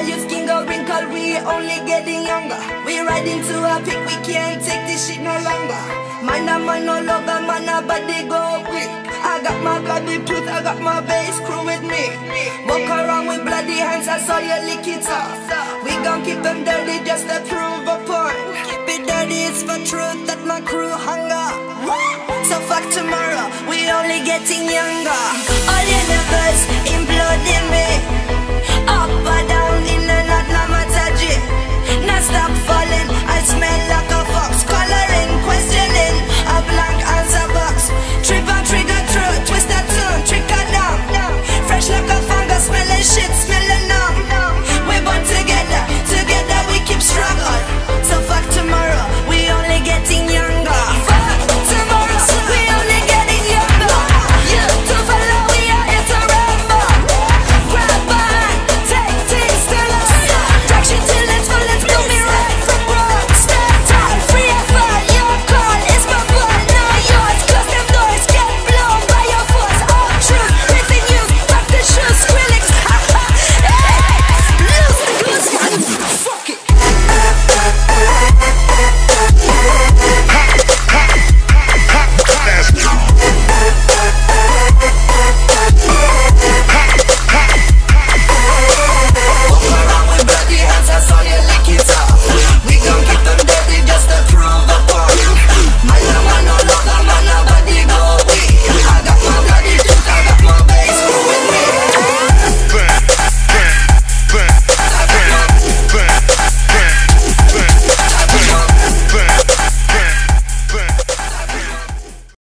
While your skin go wrinkled, we only getting younger. We riding to a peak, we can't take this shit no longer. Man a man no lover, man a body go quick. I got my bloody tooth, I got my bass crew with me. Walk around with bloody hands, I saw you lick it off. We gon' keep them dirty just to prove a point. Keep it dirty, it's for truth that my crew hunger. So fuck tomorrow, we only getting younger.